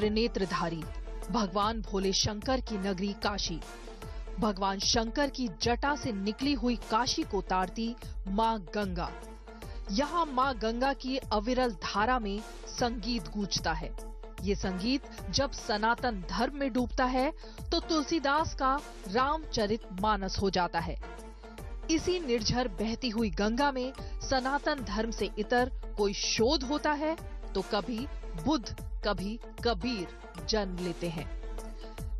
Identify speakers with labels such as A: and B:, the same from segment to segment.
A: त्रिनेत्रधारी, भगवान भोले शंकर की नगरी काशी। भगवान शंकर की जटा से निकली हुई काशी को तारती माँ गंगा। यहाँ माँ गंगा की अविरल धारा में संगीत गूंजता है। ये संगीत जब सनातन धर्म में डूबता है तो तुलसीदास का रामचरित मानस हो जाता है। इसी निर्झर बहती हुई गंगा में सनातन धर्म से इतर कोई शोध होता है तो कभी बुद्ध कभी कबीर जन्म लेते हैं।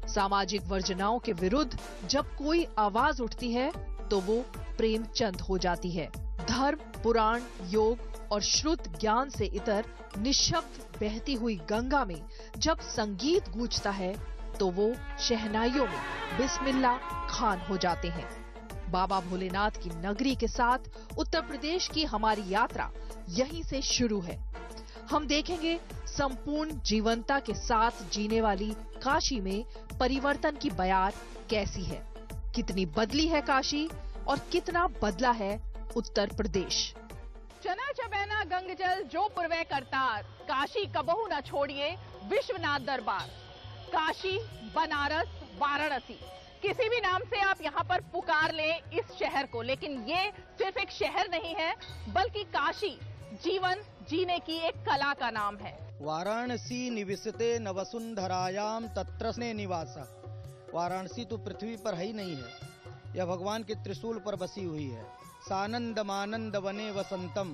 A: सामाजिक वर्जनाओं के विरुद्ध जब कोई आवाज़ उठती है तो वो प्रेमचंद हो जाती है। धर्म, पुराण, योग और श्रुत ज्ञान से इतर निशब्द बहती हुई गंगा में जब संगीत गूंजता है तो वो शहनाइयों में बिस्मिल्ला खान हो जाते हैं। बाबा भोलेनाथ की नगरी के साथ उत्तर प्रदेश की हमारी यात्रा यहीं से शुरू है। हम देखेंगे संपूर्ण जीवनता के साथ जीने वाली काशी में परिवर्तन की बयार कैसी है? कितनी बदली है काशी और कितना बदला है उत्तर प्रदेश?
B: चना चबैना गंगजल जो पूर्वे करतार, काशी कबहू न छोड़िए विश्वनाथ दरबार। काशी, बनारस, वाराणसी। किसी भी नाम से आप यहाँ पर पुकार लें इस शहर को, लेकिन ये सिर्फ़ एक शहर नहीं है, बल्कि काशी, जीवन जीने की एक कला का नाम है।
C: वाराणसी निविशते नवसुंधरायाम तत्र निवास। वाराणसी तो पृथ्वी पर है ही नहीं है। यह भगवान के त्रिशूल पर बसी हुई है। सानंद मानंद वने वसंतम।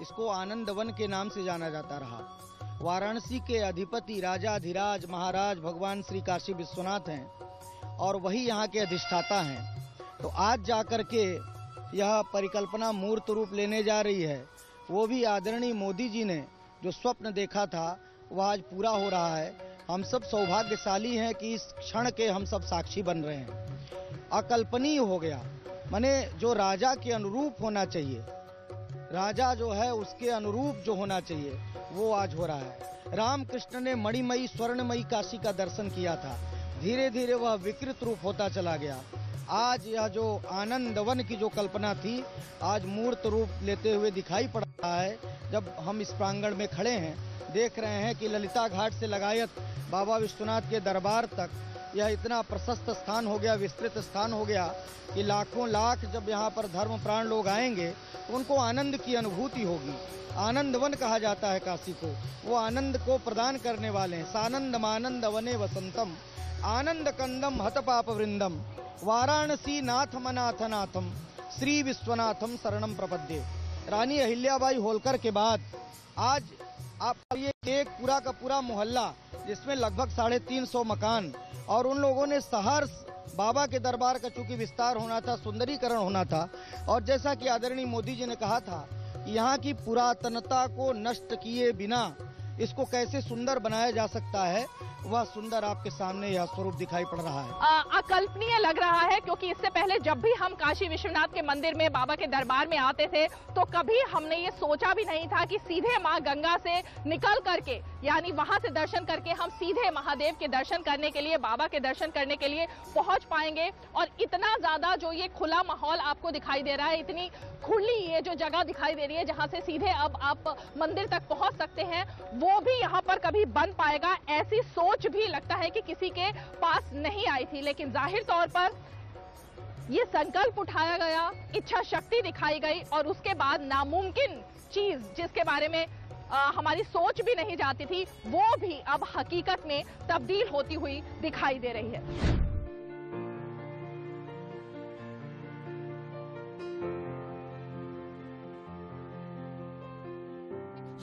C: इसको आनंद वन के नाम से जाना जाता रहा। वाराणसी के अधिपति राजा धीराज महाराज भगवान श्री काशी विश्वनाथ हैं और वही यहाँ के अधिष्ठाता हैं। तो आज जाकर के यह परिकल्पना मूर्त रूप लेने जा रही है। वो भी आदरणीय मोदी जी ने जो स्वप्न देखा था, वह आज पूरा हो रहा है। हम सब सौभाग्यशाली हैं कि इस क्षण के हम सब साक्षी बन रहे हैं। अकल्पनीय हो गया। माने जो राजा के अनुरूप होना चाहिए, राजा जो है उसके अनुरूप जो होना चाहिए, वो आज हो रहा है। रामकृष्ण ने मणिमयी, स्वर्णमयी काशी का दर्शन किया था। धीरे धीरे वह विकृत रूप होता चला गया। आज यह जो आनंद वन की जो कल्पना थी, आज मूर्त रूप लेते हुए दिखाई पड़ रहा है, जब हम इस प्रांगण में खड़े हैं, देख रहे हैं कि ललिता घाट से लगायत बाबा विश्वनाथ के दरबार तक यह इतना प्रशस्त स्थान हो गया, विस्तृत स्थान हो गया कि लाखों लाख जब यहाँ पर धर्म प्राण लोग आएँगे तो उनको आनंद की अनुभूति होगी। आनंद वन कहा जाता है काशी को। वो आनंद को प्रदान करने वाले हैं। सानंद मानंद वने वसंतम, आनंद कंदम हत पाप वृंदम, वाराणसी नाथ मनाथ नाथम, श्री विश्वनाथम शरणम प्रपद्ये। रानी अहिल्याबाई होलकर के बाद आज आप ये एक पूरा का पूरा मोहल्ला जिसमें लगभग साढ़े तीन सौ मकान और उन लोगों ने सहर बाबा के दरबार का चूँकि विस्तार होना था, सुंदरीकरण होना था, और जैसा कि आदरणीय मोदी जी ने कहा था यहाँ की पुरातनता को नष्ट किए बिना इसको कैसे सुंदर बनाया जा सकता है वह सुंदर आपके सामने यह स्वरूप दिखाई पड़ रहा है।
B: अकल्पनीय लग रहा है क्योंकि इससे पहले जब भी हम काशी विश्वनाथ के मंदिर में, बाबा के दरबार में आते थे तो कभी हमने ये सोचा भी नहीं था कि सीधे माँ गंगा से निकल करके, यानी वहाँ से दर्शन करके हम सीधे महादेव के दर्शन करने के लिए, बाबा के दर्शन करने के लिए पहुँच पाएँगे। और इतना ज़्यादा जो ये खुला माहौल आपको दिखाई दे रहा है, इतनी खुली ये जो जगह दिखाई दे रही है, जहाँ से सीधे अब आप मंदिर तक पहुँच सकते हैं, वो भी यहाँ पर कभी बन पाएगा, ऐसी सोच भी लगता है कि किसी के पास नहीं आई थी लेकिन ज़ाहिर तौर पर ये संकल्प उठाया गया इच्छा शक्ति दिखाई गई और उसके बाद नामुमकिन चीज़ जिसके बारे में आ, हमारी सोच भी नहीं जाती थी वो भी अब हकीकत में तब्दील होती हुई दिखाई दे रही है।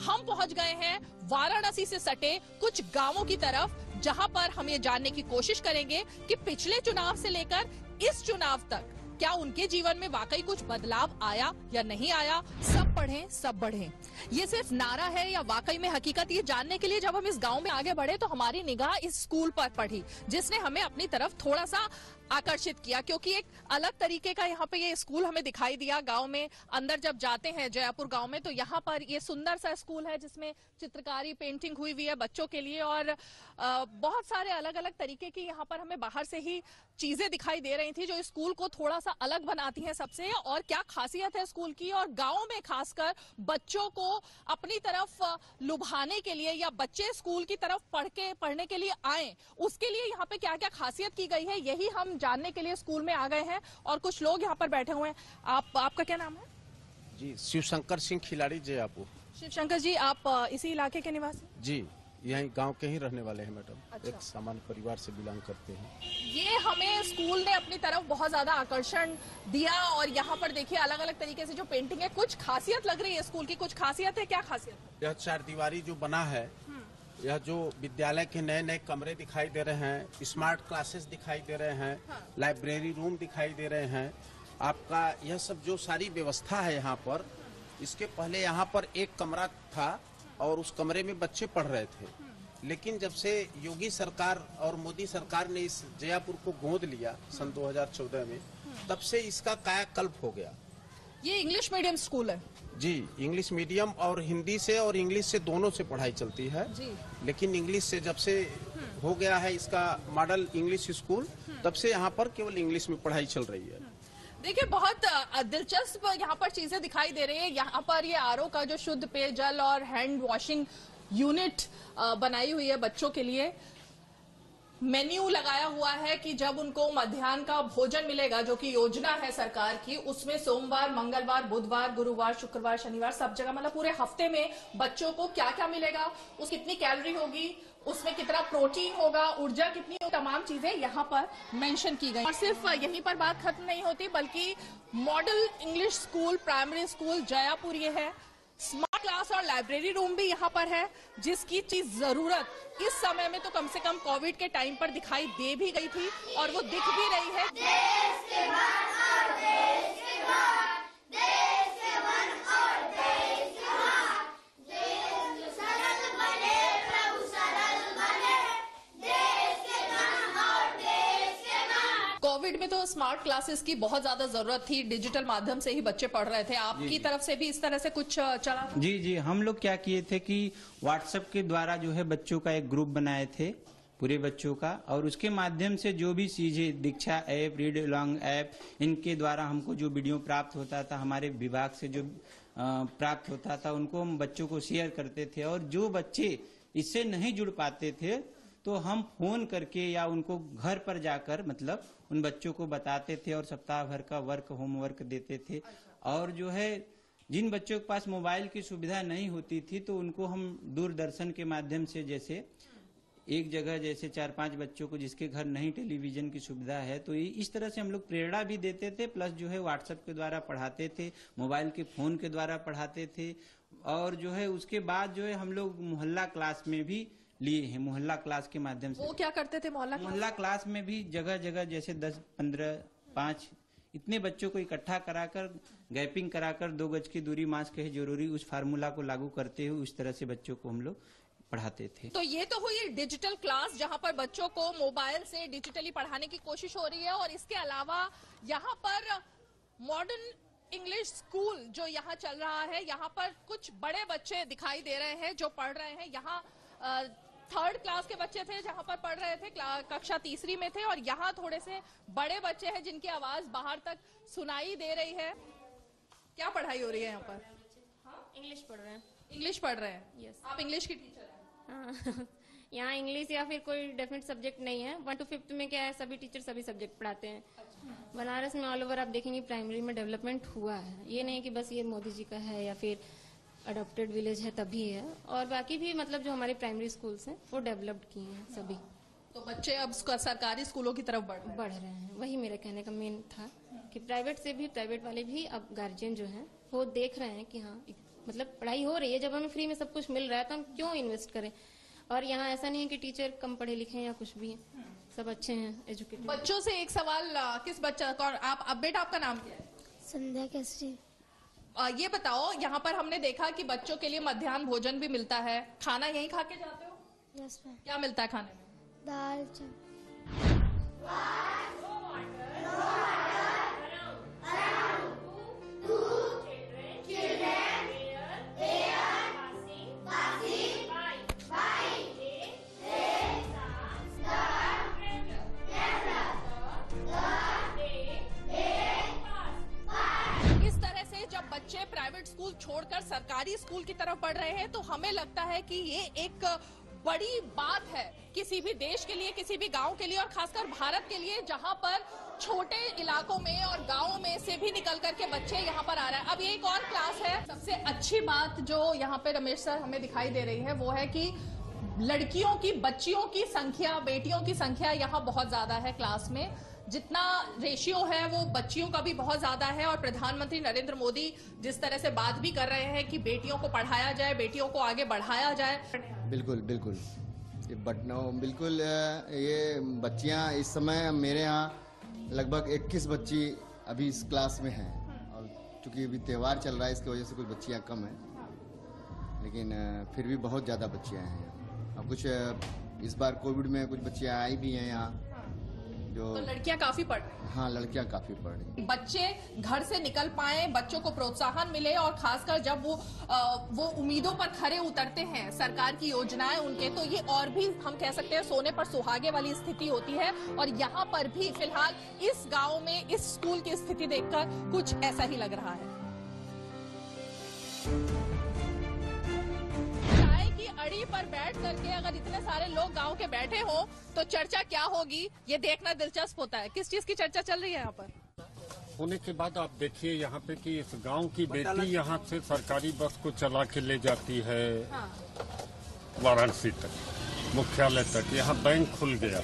B: हम पहुँच गए हैं वाराणसी से सटे कुछ गाँवों की तरफ़, जहाँ पर हम ये जानने की कोशिश करेंगे कि पिछले चुनाव से लेकर इस चुनाव तक क्या उनके जीवन में वाकई कुछ बदलाव आया या नहीं आया? सब पढ़े, सब बढ़े। ये सिर्फ़ नारा है या वाकई में हकीकत? ये जानने के लिए जब हम इस गाँव में आगे बढ़े तो हमारी निगाह इस स्कूल पर पड़ी जिसने हमें अपनी तरफ़ थोड़ा सा आकर्षित किया, क्योंकि एक अलग तरीके का यहाँ पे ये स्कूल हमें दिखाई दिया गाँव में। अंदर जब जाते हैं जयपुर गाँव में तो यहाँ पर ये सुंदर सा स्कूल है, जिसमें चित्रकारी, पेंटिंग हुई हुई है बच्चों के लिए और बहुत सारे अलग अलग तरीके की यहाँ पर हमें बाहर से ही चीज़ें दिखाई दे रही थी, जो स्कूल को थोड़ा सा अलग बनाती है सबसे। और क्या खासियत है स्कूल की और गाँव में खासकर बच्चों को अपनी तरफ़ लुभाने के लिए या बच्चे स्कूल की तरफ़ पढ़ के पढ़ने के लिए आए। उसके लिए यहाँ पे क्या क्या खासियत की गई है यही हम जानने के लिए स्कूल में आ गए हैं और कुछ लोग यहाँ पर बैठे हुए हैं। आप आपका क्या नाम है?
D: जी शिवशंकर सिंह खिलाड़ी जय
B: शिव शिवशंकर जी आप इसी इलाके के निवासी
D: जी। यहीं गाँव के ही रहने वाले हैं मैडम।
B: अच्छा।
D: एक सामान्य परिवार से बिलोंग करते हैं।
B: ये हमें स्कूल ने अपनी तरफ़ बहुत ज़्यादा आकर्षण दिया और यहाँ पर देखिए अलग अलग तरीके से जो पेंटिंग है कुछ खासियत लग रही है स्कूल की कुछ खासियत है क्या खासियत है?
D: यह चार दीवारी जो बना है यह जो विद्यालय के नए नए कमरे दिखाई दे रहे हैं स्मार्ट क्लासेस दिखाई दे रहे हैं लाइब्रेरी रूम दिखाई दे रहे हैं आपका यह सब जो सारी व्यवस्था है यहाँ पर इसके पहले यहाँ पर एक कमरा था और उस कमरे में बच्चे पढ़ रहे थे। लेकिन जब से योगी सरकार और मोदी सरकार ने इस जयापुर को गोद लिया सन 2014 में तब से इसका कायाकल्प हो गया।
B: ये इंग्लिश मीडियम स्कूल है।
D: जी इंग्लिश मीडियम और हिंदी से और इंग्लिश से दोनों से पढ़ाई चलती है।
B: जी।
D: लेकिन इंग्लिश से जब से हो गया है इसका मॉडल इंग्लिश स्कूल तब से यहाँ पर केवल इंग्लिश में पढ़ाई चल रही है।
B: देखिए, बहुत दिलचस्प यहाँ पर चीज़ें दिखाई दे रही है। यहाँ पर ये आरओ का जो शुद्ध पेयजल और हैंड वॉशिंग यूनिट बनाई हुई है बच्चों के लिए। मेन्यू लगाया हुआ है कि जब उनको मध्याह्न का भोजन मिलेगा, जो कि योजना है सरकार की, उसमें सोमवार, मंगलवार, बुधवार, गुरुवार, शुक्रवार, शनिवार, सब जगह मतलब पूरे हफ़्ते में बच्चों को क्या क्या मिलेगा उस कितनी कैलोरी होगी उसमें कितना प्रोटीन होगा, ऊर्जा कितनी होगी, तमाम चीज़ें यहाँ पर मेंशन की गई। और सिर्फ़ यहीं पर बात खत्म नहीं होती, बल्कि model English school, primary school, Jayapur ये है। स्मार्ट क्लास और लाइब्रेरी रूम भी यहाँ पर है, जिसकी चीज़ ज़रूरत इस समय में तो कम से कम कोविड के टाइम पर दिखाई दे भी गई थी, और वो दिख भी रही है। कोविड में तो स्मार्ट क्लासेस की बहुत ज़्यादा ज़रूरत थी। डिजिटल माध्यम से ही बच्चे पढ़ रहे थे। आपकी तरफ़ से भी इस तरह से कुछ चला?
E: जी जी। हम लोग क्या किए थे कि व्हाट्सएप के द्वारा जो है बच्चों का एक ग्रुप बनाए थे पूरे बच्चों का। और उसके माध्यम से जो भी चीज़ें Diksha app read along app इनके द्वारा हमको जो वीडियो प्राप्त होता था हमारे विभाग से जो प्राप्त होता था उनको हम बच्चों को शेयर करते थे। और जो बच्चे इससे नहीं जुड़ पाते थे तो हम फ़ोन करके या उनको घर पर जाकर मतलब उन बच्चों को बताते थे और सप्ताह भर का वर्क होमवर्क देते थे। और जो है जिन बच्चों के पास मोबाइल की सुविधा नहीं होती थी तो उनको हम दूरदर्शन के माध्यम से जैसे एक जगह जैसे चार पाँच बच्चों को जिसके घर नहीं टेलीविज़न की सुविधा है तो इस तरह से हम लोग प्रेरणा भी देते थे प्लस जो है व्हाट्सएप के द्वारा पढ़ाते थे मोबाइल के फ़ोन के द्वारा पढ़ाते थे। और जो है उसके बाद जो है हम लोग मोहल्ला क्लास में भी लिए हैं मोहल्ला क्लास के माध्यम से।
B: वो क्या करते थे मोहल्ला
E: मोहल्ला क्लास में भी जगह जगह जैसे दस पंद्रह पाँच इतने बच्चों को इकट्ठा कराकर गैपिंग कराकर दो गज की दूरी मास्क है ज़रूरी उस फार्मूला को लागू करते हुए उस तरह से बच्चों को हम लोग पढ़ाते थे।
B: तो ये तो हुई डिजिटल क्लास जहाँ पर बच्चों को मोबाइल से डिजिटली पढ़ाने की कोशिश हो रही है और इसके अलावा यहाँ पर मॉडर्न इंग्लिश स्कूल जो यहाँ चल रहा है यहाँ पर कुछ बड़े बच्चे दिखाई दे रहे हैं जो पढ़ रहे हैं यहाँ थर्ड क्लास के बच्चे थे जहाँ पर पढ़ रहे थे कक्षा तीसरी में थे और यहाँ थोड़े से बड़े बच्चे हैं जिनकी आवाज़ बाहर तक सुनाई दे रही है। क्या पढ़ाई हो रही है यहाँ पर?
F: इंग्लिश पढ़ रहे हैं।
B: इंग्लिश पढ़ रहे हैं?
F: Yes.
B: आप इंग्लिश की टीचर हैं?
F: हाँ, यहाँ इंग्लिश या फिर कोई डेफिनेट सब्जेक्ट नहीं है। वन टू फिफ्थ में क्या है सभी टीचर सभी सब्जेक्ट पढ़ाते हैं। बनारस में ऑल ओवर आप देखेंगे प्राइमरी में डेवलपमेंट हुआ है। ये नहीं कि बस ये मोदी जी का है या फिर अडोप्टेड विलेज है तभी है। और बाकी भी मतलब जो हमारे प्राइमरी स्कूल्स हैं वो डेवलप्ड किए हैं सभी।
B: तो बच्चे अब सरकारी स्कूलों की तरफ़ बढ़ रहे हैं।
F: बढ़ रहे हैं। वही मेरे कहने का मेन था कि प्राइवेट से भी प्राइवेट वाले भी अब गार्जियन जो हैं वो देख रहे हैं कि हाँ मतलब पढ़ाई हो रही है जब हमें फ्री में सब कुछ मिल रहा है तो हम क्यों इन्वेस्ट करें? और यहाँ ऐसा नहीं है कि टीचर कम पढ़े लिखे हैं या कुछ भी है। सब अच्छे हैं एजुकेटेड
B: बच्चों से एक सवाल किस बच्चा कौन आप अब बेटा आपका नाम क्या है?
G: संध्या केसरी
B: ये बताओ यहाँ पर हमने देखा कि बच्चों के लिए मध्यान्ह भोजन भी मिलता है। खाना यही खा के जाते हो?
G: Yes,
B: क्या मिलता है खाने में?
G: दाल
B: बच्चे प्राइवेट स्कूल छोड़कर सरकारी स्कूल की तरफ़ बढ़ रहे हैं तो हमें लगता है कि ये एक बड़ी बात है किसी भी देश के लिए, किसी भी गाँव के लिए और खासकर भारत के लिए, जहाँ पर छोटे इलाकों में और गाँवों में से भी निकल करके बच्चे यहाँ पर आ रहे हैं। अब ये एक और क्लास है। सबसे अच्छी बात जो यहाँ पे रमेश सर हमें दिखाई दे रही है, वो है कि लड़कियों की, बच्चियों की संख्या, बेटियों की संख्या यहाँ बहुत ज़्यादा है क्लास में। जितना रेशियो है वो बच्चियों का भी बहुत ज़्यादा है और प्रधानमंत्री नरेंद्र मोदी जिस तरह से बात भी कर रहे हैं कि बेटियों को पढ़ाया जाए, बेटियों को आगे बढ़ाया जाए।
G: बिल्कुल बिल्कुल। ये बटनो बिल्कुल ये बच्चियाँ इस समय मेरे यहाँ लगभग 21 बच्ची अभी इस क्लास में हैं। और चूँकि अभी त्यौहार चल रहा है, इसकी वजह से कुछ बच्चियाँ कम हैं। लेकिन फिर भी बहुत ज़्यादा बच्चियाँ हैं अब कुछ इस बार कोविड में कुछ बच्चियाँ आई भी हैं यहाँ। जो
B: तो लड़कियाँ काफ़ी पढ़ रही हैं।
G: लड़कियाँ काफ़ी पढ़ रही हैं।
B: बच्चे घर से निकल पाए बच्चों को प्रोत्साहन मिले और खासकर जब वो अ, वो उम्मीदों पर खरे उतरते हैं सरकार की योजनाएँ उनके तो ये और भी हम कह सकते हैं सोने पर सुहागे वाली स्थिति होती है। और यहाँ पर भी फ़िलहाल इस गाँव में इस स्कूल की स्थिति देखकर कुछ ऐसा ही लग रहा है। की अड़ी पर बैठ करके अगर इतने सारे लोग गाँव के बैठे हो तो चर्चा क्या होगी? ये देखना दिलचस्प होता है। किस चीज़ की चर्चा चल रही है यहाँ पर?
H: होने के बाद आप देखिए यहाँ पे कि इस गाँव की बेटी यहाँ से सरकारी बस को चला के ले जाती है। हाँ। वाराणसी तक मुख्यालय तक। यहाँ बैंक खुल गया।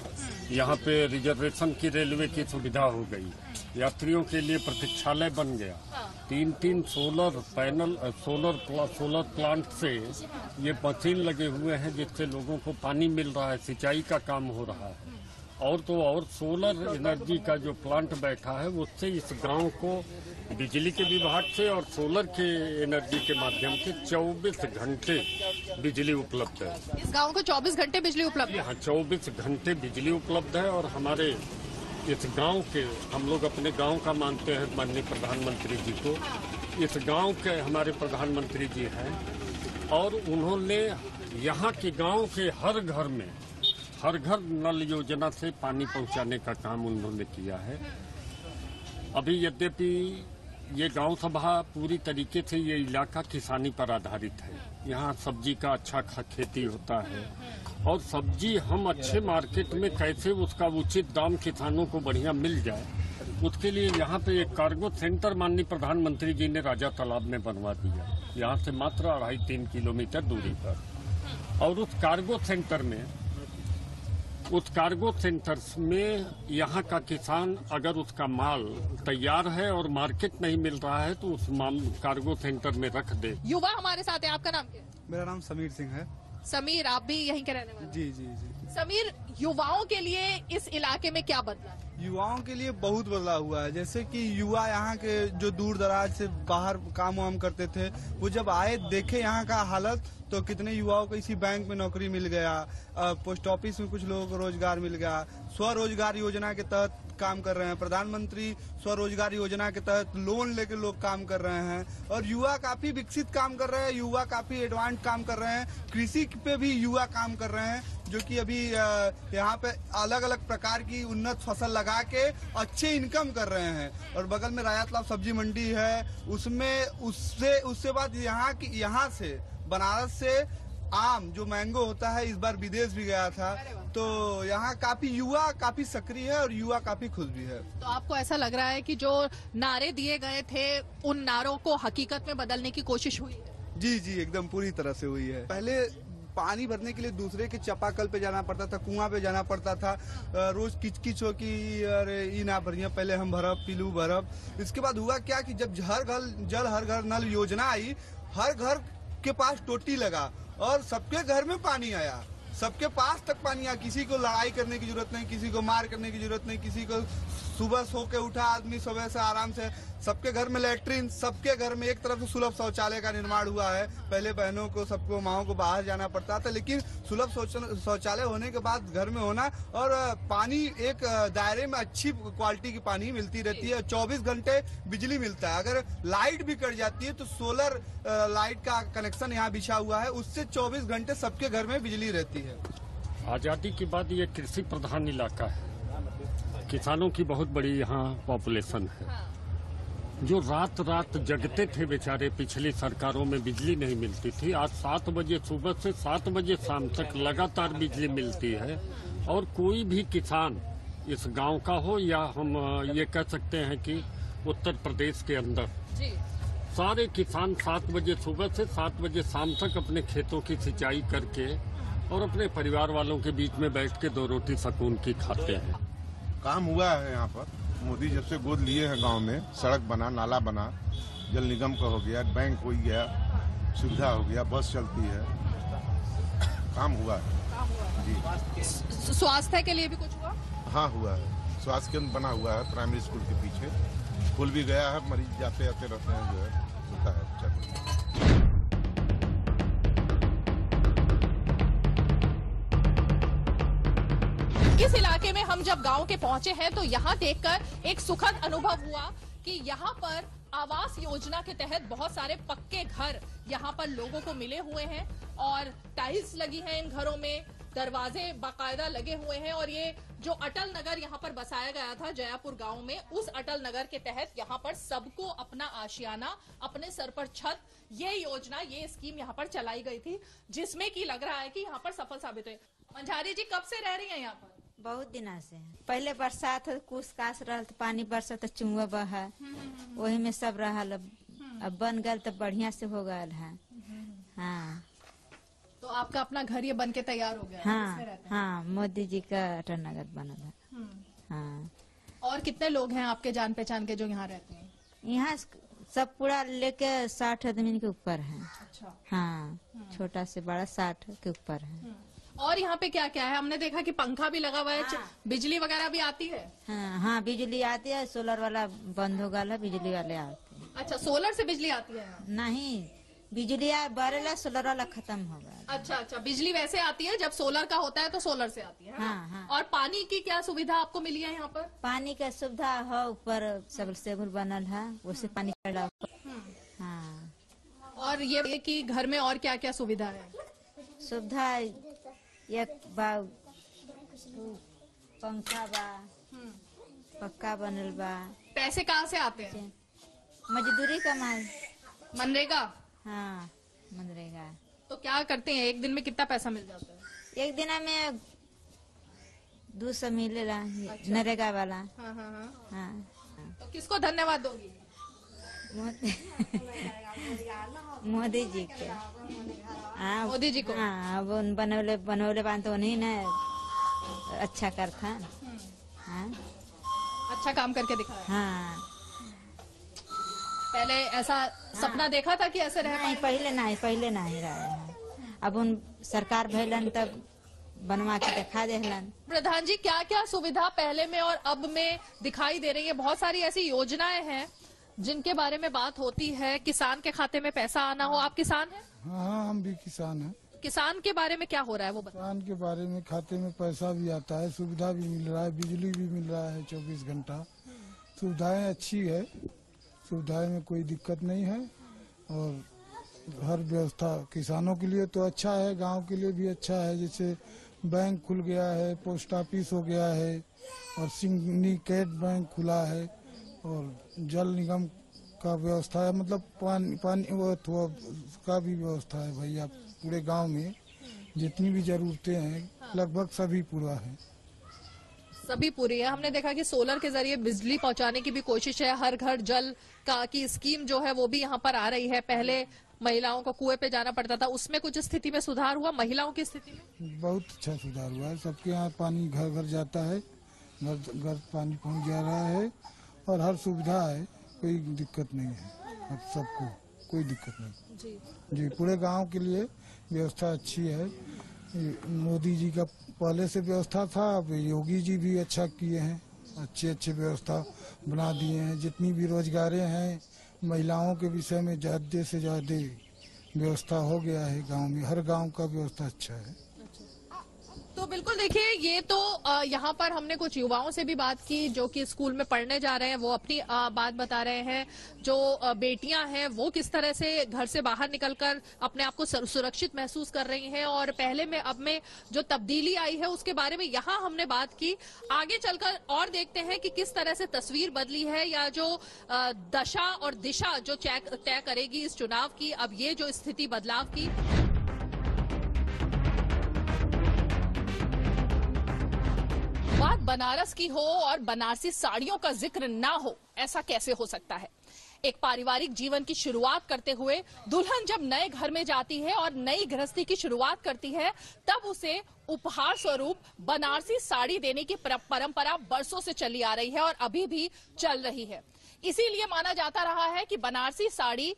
H: यहाँ पे रिजर्वेशन की रेलवे की सुविधा हो गई। यात्रियों के लिए प्रतीक्षालय बन गया। तीन तीन सोलर पैनल सोलर प्ला, सोलर प्लांट से ये मशीन लगे हुए हैं जिससे लोगों को पानी मिल रहा है सिंचाई का काम हो रहा है। और तो और सोलर एनर्जी का जो प्लांट बैठा है उससे इस गाँव को बिजली के विभाग से और सोलर के एनर्जी के माध्यम से 24 घंटे बिजली उपलब्ध है।
B: इस गाँव को 24 घंटे बिजली उपलब्ध है?
H: यहाँ 24 घंटे बिजली उपलब्ध है और हमारे इस गाँव के, हम लोग अपने गाँव का मानते हैं माननीय प्रधानमंत्री जी को। इस गाँव के हमारे प्रधानमंत्री जी हैं और उन्होंने यहाँ के गाँव के हर घर में, हर घर नल योजना से पानी पहुँचाने का काम उन्होंने किया है। अभी यद्यपि ये गाँव सभा पूरी तरीके से ये इलाका किसानी पर आधारित है। यहाँ सब्ज़ी का अच्छा खेती होता है। और सब्ज़ी हम अच्छे मार्केट में कैसे उसका उचित दाम किसानों को बढ़िया मिल जाए, उसके लिए यहाँ पे एक कार्गो सेंटर माननीय प्रधानमंत्री जी ने राजा तालाब में बनवा दिया। यहाँ से मात्र अढ़ाई तीन किलोमीटर दूरी पर। और उस कार्गो सेंटर में उस कार्गो सेंटर्स में यहाँ का किसान अगर उसका माल तैयार है और मार्केट नहीं मिल रहा है तो उस माल कार्गो सेंटर में रख दे।
B: युवा हमारे साथ है आपका नाम क्या
I: मेरा नाम समीर सिंह है।
B: समीर आप भी यहीं के रहने वाले
I: जी जी जी।
B: समीर युवाओं के लिए इस इलाके में क्या बदला है?
I: युवाओं के लिए बहुत बदलाव हुआ है। जैसे कि युवा यहाँ के जो दूर दराज से बाहर काम वाम करते थे, वो जब आए, देखे यहाँ का हालत तो कितने युवाओं को इसी बैंक में नौकरी मिल गया पोस्ट ऑफ़िस में कुछ लोगों को रोज़गार मिल गया। स्वरोजगार योजना के तहत काम कर रहे हैं। प्रधानमंत्री स्वरोजगार योजना के तहत लोन लेके लोग काम कर रहे हैं और युवा काफ़ी विकसित काम कर रहे हैं, युवा काफ़ी एडवांस काम कर रहे हैं। कृषि पे भी युवा काम कर रहे हैं, जो कि अभी यहाँ पे अलग अलग प्रकार की उन्नत फ़सल लगा के अच्छे इनकम कर रहे हैं। और बगल में रायत लाभ सब्ज़ी मंडी है, उसमें उससे उससे बाद यहाँ की, यहाँ से, बनारस से आम जो मैंगो होता है इस बार विदेश भी गया था। तो यहाँ काफ़ी युवा काफ़ी सक्रिय है और युवा काफ़ी खुश भी है।
B: तो आपको ऐसा लग रहा है कि जो नारे दिए गए थे उन नारों को हकीकत में बदलने की कोशिश हुई है?
I: जी जी एकदम पूरी तरह से हुई है। पहले पानी भरने के लिए दूसरे के चपाकल पे जाना पड़ता था कुआँ पे जाना पड़ता था। रोज किचकिच हो कि अरे ई ना भरिया पहले हम भरब पीलू भरब। इसके बाद हुआ क्या कि जब हर घर जल हर घर नल योजना आई हर घर के पास टोटी लगा और सबके घर में पानी आया। सबके पास तक पानी आया। किसी को लड़ाई करने की ज़रूरत नहीं, किसी को मार करने की ज़रूरत नहीं, किसी को सुबह सो के उठा, आदमी सुबह से आराम से, सबके घर में लेटरिन सबके घर में एक तरफ़ से सुलभ शौचालय का निर्माण हुआ है। पहले बहनों को, सबको, माओ को बाहर जाना पड़ता था, लेकिन सुलभ शौचालय होने के बाद घर में होना और पानी एक दायरे में अच्छी क्वालिटी की पानी मिलती रहती है, चौबीस घंटे बिजली मिलता है। अगर लाइट भी कट जाती है तो सोलर लाइट का कनेक्शन यहाँ बिछा हुआ है, उससे चौबीस घंटे सबके घर में बिजली रहती है।
H: आज़ादी के बाद ये कृषि प्रधान इलाका है। किसानों की बहुत बड़ी यहाँ पॉपुलेशन है। जो रात रात जगते थे बेचारे पिछली सरकारों में बिजली नहीं मिलती थी। आज सात बजे सुबह से सात बजे शाम तक लगातार बिजली मिलती है। और कोई भी किसान इस गाँव का हो या हम ये कह सकते हैं कि उत्तर प्रदेश के अंदर। सारे किसान सात बजे सुबह से सात बजे शाम तक अपने खेतों की सिंचाई करके और अपने परिवार वालों के बीच में बैठ के दो रोटी सकून की खाते हैं।
J: काम हुआ है यहाँ पर। मोदी जब से गोद लिए हैं गाँव में सड़क बना नाला बना जल निगम का हो गया बैंक हो गया सुविधा हो गया बस चलती है। काम हुआ है। जी।
B: स्वास्थ्य के लिए भी कुछ हुआ?
J: हाँ हुआ है। स्वास्थ्य केंद्र बना हुआ है प्राइमरी स्कूल के पीछे। खुल भी गया है मरीज़ जाते आते रहते हैं जो है होता है अच्छा
B: इस इलाके में हम जब गाँव के पहुँचे हैं तो यहाँ देखकर एक सुखद अनुभव हुआ कि यहाँ पर आवास योजना के तहत बहुत सारे पक्के घर यहाँ पर लोगों को मिले हुए हैं और टाइल्स लगी हैं इन घरों में, दरवाजे बाकायदा लगे हुए हैं और ये जो अटल नगर यहाँ पर बसाया गया था जयापुर गाँव में, उस अटल नगर के तहत यहाँ पर सबको अपना आशियाना, अपने सर पर छत, ये योजना, ये स्कीम यहाँ पर चलाई गई थी, जिसमें कि लग रहा है कि यहाँ पर सफल साबित हुई मंझारी जी, कब से रह रही हैं यहाँ पर?
K: बहुत दिना से। पहले बरसात हो कुछ कास रहल तो पानी बरसत तो चुंगा बहा। वही में सब रहा अब अब बन गल तो बढ़िया से हो गल है। हाँ।
B: तो आपका अपना घर ये बन के तैयार हो गया हाँ इसमें हाँ।
K: मोदी जी का अटल नगर बनल है
B: हम्म।
K: हाँ।
B: और कितने लोग हैं आपके जान पहचान के जो यहाँ रहते हैं?
K: यहाँ सब पूरा लेके साठ आदमी के ऊपर है।
B: अच्छा।
K: हाँ छोटा से बड़ा साठ के ऊपर है।
B: और यहाँ पे क्या क्या है? हमने देखा कि पंखा भी लगा हुआ है च- बिजली वगैरह भी आती है?
K: हाँ हाँ बिजली आती है सोलर वाला बंद हो गया बिजली वाले आते हैं।
B: अच्छा सोलर से बिजली आती है?
K: नहीं बिजली बरेला सोलर वाला खत्म हो गया।
B: अच्छा अच्छा बिजली वैसे आती है जब सोलर का होता है तो सोलर से आती है है
K: हाँ, हाँ।
B: और पानी की क्या सुविधा आपको मिली है यहाँ पर?
K: पानी का सुविधा है ऊपर सब सेबुल बनल है उससे पानी चढ़ा हाँ।
B: और ये कि घर में और क्या क्या सुविधा है?
K: सुविधा एक बा पंखा बा पक्का बनल बा।
B: पैसे कहाँ से आते हैं?
K: मजदूरी कमाई
B: मनरेगा?
K: हाँ मनरेगा।
B: तो क्या करते हैं? एक दिन में कितना पैसा मिल जाता है?
K: एक दिन में दो सौ मिलेला नरेगा वाला।
B: हाँ हाँ हाँ।
K: हाँ।
B: तो किसको धन्यवाद दोगी?
K: मोदी जी के। हाँ।
B: मोदी जी को?
K: हाँ अब उन बनौले बनौले बाँध तो उन्हीं ने। अच्छा करता। हाँ।
B: अच्छा काम करके दिखाया
K: हाँ।
B: पहले ऐसा सपना देखा था कि ऐसे रह
K: नहीं पहले नहीं पहले नहीं रहे हैं। अब उन सरकार भैलन तब बनवा के दिखा देहलन
B: प्रधान जी क्या क्या सुविधा पहले में और अब में दिखाई दे रही है? बहुत सारी ऐसी योजनाएँ हैं। जिनके बारे में बात होती है किसान के खाते में पैसा आना हो आप किसान हैं?
L: हाँ हम भी किसान हैं।
B: किसान के बारे में क्या हो रहा है वो
L: किसान के बारे में खाते में पैसा भी आता है सुविधा भी मिल रहा है बिजली भी मिल रहा है चौबीस घंटा। सुविधाएँ अच्छी है सुविधाएँ में कोई दिक्कत नहीं है और हर व्यवस्था किसानों के लिए तो अच्छा है गाँव के लिए भी अच्छा है जैसे बैंक खुल गया है पोस्ट ऑफ़िस हो गया है और सिंडिकेट बैंक खुला है। और जल निगम का व्यवस्था है मतलब पानी पानी वो का भी व्यवस्था है भैया पूरे गाँव में जितनी भी जरूरतें हैं लगभग सभी पूरा है।
B: सभी पूरी है। हमने देखा कि सोलर के ज़रिए बिजली पहुँचाने की भी कोशिश है। हर घर जल का की स्कीम जो है वो भी यहाँ पर आ रही है। पहले महिलाओं को कुएँ पे जाना पड़ता था। उसमें कुछ स्थिति में सुधार हुआ? महिलाओं की स्थिति में?
L: बहुत अच्छा सुधार हुआ है। सबके यहाँ पानी घर घर जाता है। घर घर पानी पहुँच जा रहा है। और हर सुविधा है कोई दिक्कत नहीं है। अब सबको कोई दिक्कत नहीं।
B: जी।
L: जी पूरे गाँव के लिए व्यवस्था अच्छी है। मोदी जी का पहले से व्यवस्था था अब योगी जी भी अच्छा किए हैं। अच्छे अच्छे व्यवस्था बना दिए हैं। जितनी भी रोजगारें हैं महिलाओं के विषय में ज़्यादा से ज़्यादा व्यवस्था हो गया है गाँव में। हर गाँव का व्यवस्था अच्छा है।
B: तो बिल्कुल देखिए, ये तो यहाँ पर हमने कुछ युवाओं से भी बात की जो कि स्कूल में पढ़ने जा रहे हैं। वो अपनी बात बता रहे हैं जो बेटियाँ हैं, वो किस तरह से घर से बाहर निकलकर अपने आप को सुरक्षित महसूस कर रही हैं। और पहले में, अब में जो तब्दीली आई है, उसके बारे में यहाँ हमने बात की। आगे चलकर और देखते हैं कि किस तरह से तस्वीर बदली है या जो दशा और दिशा जो तय करेगी इस चुनाव की। अब ये जो स्थिति बदलाव की। बनारस की हो और बनारसी साड़ियों का ज़िक्र ना हो, ऐसा कैसे हो सकता है? एक पारिवारिक जीवन की शुरुआत करते हुए दुल्हन जब नए घर में जाती है और नई गृहस्थी की शुरुआत करती है, तब उसे उपहार स्वरूप बनारसी साड़ी देने की परंपरा बरसों से चली आ रही है और अभी भी चल रही है। इसीलिए माना जाता रहा है कि बनारसी साड़ी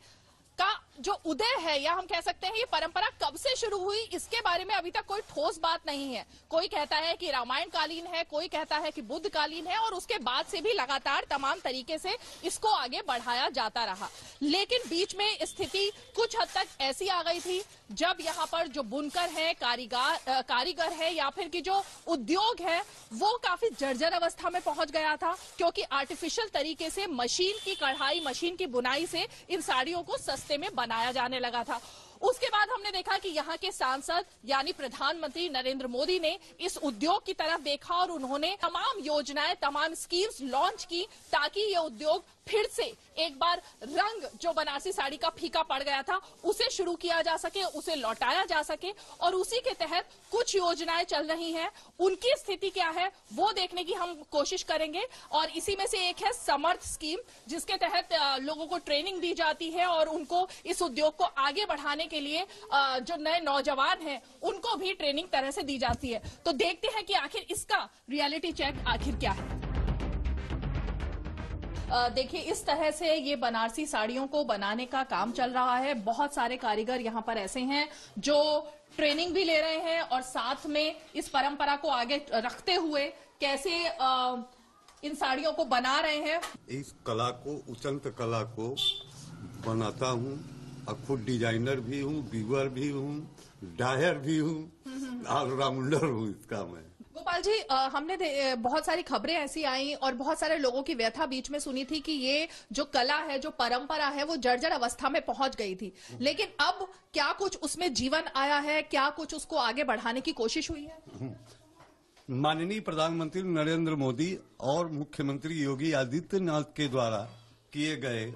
B: का जो उदय है, या हम कह सकते हैं ये परंपरा कब से शुरू हुई, इसके बारे में अभी तक कोई ठोस बात नहीं है। कोई कहता है कि रामायण कालीन है, कोई कहता है कि बुद्ध कालीन है, और उसके बाद से भी लगातार तमाम तरीके से इसको आगे बढ़ाया जाता रहा। लेकिन बीच में स्थिति कुछ हद तक ऐसी आ गई थी, जब यहाँ पर जो बुनकर है कारीगर कारीगर है, या फिर की जो उद्योग है, वो काफ़ी जर्जर अवस्था में पहुँच गया था, क्योंकि आर्टिफिशियल तरीके से मशीन की कढ़ाई, मशीन की बुनाई से इन साड़ियों को सस्ते में बनाया जाने लगा था। उसके बाद हमने देखा कि यहाँ के सांसद, यानी प्रधानमंत्री नरेंद्र मोदी ने इस उद्योग की तरफ़ देखा और उन्होंने तमाम योजनाएँ, तमाम स्कीम्स लॉन्च की ताकि ये उद्योग फिर से एक बार रंग जो बनारसी साड़ी का फीका पड़ गया था, उसे शुरू किया जा सके, उसे लौटाया जा सके और उसी के तहत कुछ योजनाएँ चल रही हैं। उनकी स्थिति क्या है, वो देखने की हम कोशिश करेंगे और इसी में से एक है समर्थ स्कीम, जिसके तहत लोगों को ट्रेनिंग दी जाती है और उनको इस उद्योग को आगे बढ़ाने के लिए जो नए नौजवान हैं, उनको भी ट्रेनिंग तरह से दी जाती है। तो देखते हैं कि आखिर इसका रियलिटी चेक आखिर क्या है। देखिए इस तरह से ये बनारसी साड़ियों को बनाने का काम चल रहा है। बहुत सारे कारीगर यहाँ पर ऐसे हैं जो ट्रेनिंग भी ले रहे हैं और साथ में इस परंपरा को आगे रखते हुए कैसे इन साड़ियों को बना रहे हैं।
M: इस कला को उचंत कला को बनाता हूँ और खुद डिज़ाइनर भी हूँ वीवर भी हूँ डायर भी हूँ। ऑलराउंडर हूँ इसका मैं।
B: गोपाल जी अ, हमने बहुत सारी खबरें ऐसी आई और बहुत सारे लोगों की व्यथा बीच में सुनी थी कि ये जो कला है जो परंपरा है वो जर्जर अवस्था में पहुँच गई थी। लेकिन अब क्या कुछ उसमें जीवन आया है? क्या कुछ उसको आगे बढ़ाने की कोशिश हुई है?
M: माननीय प्रधानमंत्री नरेंद्र मोदी और मुख्यमंत्री योगी आदित्यनाथ के द्वारा किए गए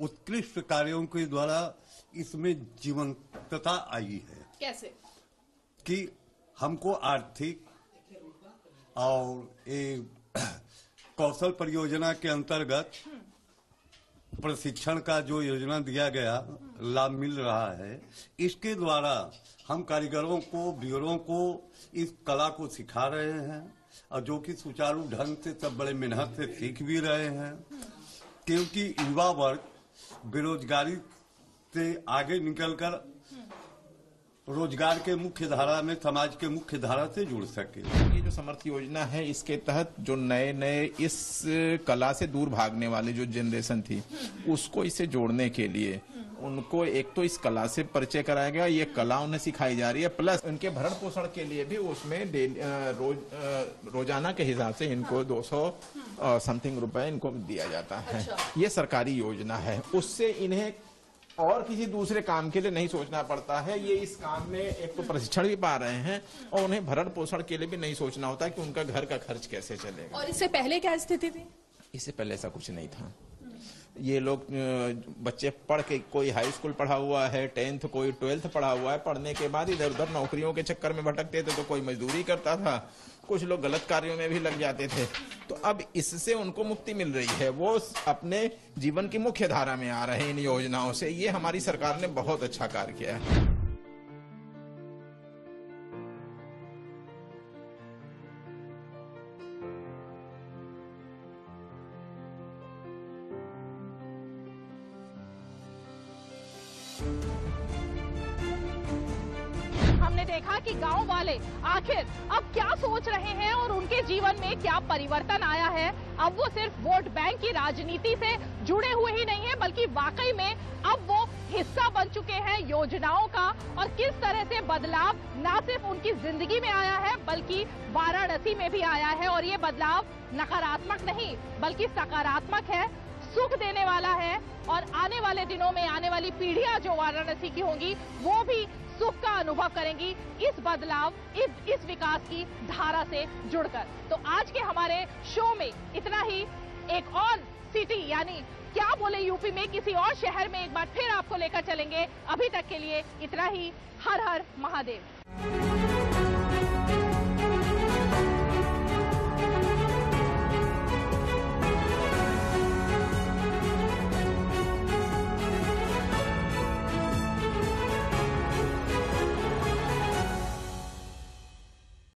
M: उत्कृष्ट कार्यों के द्वारा इसमें जीवंतता आई है।
B: कैसे?
M: कि हमको आर्थिक और एक कौशल परियोजना के अंतर्गत प्रशिक्षण का जो योजना दिया गया, लाभ मिल रहा है, इसके द्वारा हम कारीगरों को, ब्यूरों को इस कला को सिखा रहे हैं और जो कि सुचारू ढंग से, सब बड़े मेहनत से सीख भी रहे हैं, क्योंकि युवा वर्ग बेरोजगारी से आगे निकलकर रोज़गार के मुख्य धारा में, समाज के मुख्य धारा से जुड़ सके।
N: ये समर्थ योजना है इसके तहत जो नए नए इस कला से दूर भागने वाली जो जनरेशन थी उसको इससे जोड़ने के लिए उनको एक तो इस कला से परिचय कराया गया ये कला उन्हें सिखाई जा रही है प्लस उनके भरण पोषण के लिए भी उसमें रोज रोज़ाना के हिसाब से इनको 200 समथिंग रुपए इनको दिया जाता है अच्छा। ये सरकारी योजना है उससे इन्हें और किसी दूसरे काम के लिए नहीं सोचना पड़ता है। ये इस काम में एक तो प्रशिक्षण भी पा रहे हैं और उन्हें भरण पोषण के लिए भी नहीं सोचना होता कि उनका घर का खर्च कैसे चलेगा।
B: और इससे पहले क्या स्थिति थी?
N: इससे पहले ऐसा कुछ नहीं था। ये लोग बच्चे पढ़ के, कोई हाई स्कूल पढ़ा हुआ है टेंथ कोई ट्वेल्थ पढ़ा हुआ है, पढ़ने के बाद इधर उधर नौकरियों के चक्कर में भटकते थे तो कोई मजदूरी करता था। कुछ लोग गलत कार्यों में भी लग जाते थे। तो अब इससे उनको मुक्ति मिल रही है। वो अपने जीवन की मुख्य धारा में आ रहे हैं इन योजनाओं से। ये हमारी सरकार ने बहुत अच्छा कार्य किया है।
B: सोच रहे हैं और उनके जीवन में क्या परिवर्तन आया है? अब वो सिर्फ़ वोट बैंक की राजनीति से जुड़े हुए ही नहीं है, बल्कि वाकई में अब वो हिस्सा बन चुके हैं योजनाओं का। और किस तरह से बदलाव ना सिर्फ़ उनकी ज़िंदगी में आया है, बल्कि वाराणसी में भी आया है। और ये बदलाव नकारात्मक नहीं, बल्कि सकारात्मक है, सुख देने वाला है। और आने वाले दिनों में आने वाली पीढ़ियाँ जो वाराणसी की होंगी, वो भी सुख का अनुभव करेंगी इस बदलाव, इस इस विकास की धारा से जुड़कर। तो आज के हमारे शो में इतना ही। एक और सिटी यानी क्या बोले यूपी में, किसी और शहर में एक बार फिर आपको लेकर चलेंगे। अभी तक के लिए इतना ही। हर हर महादेव।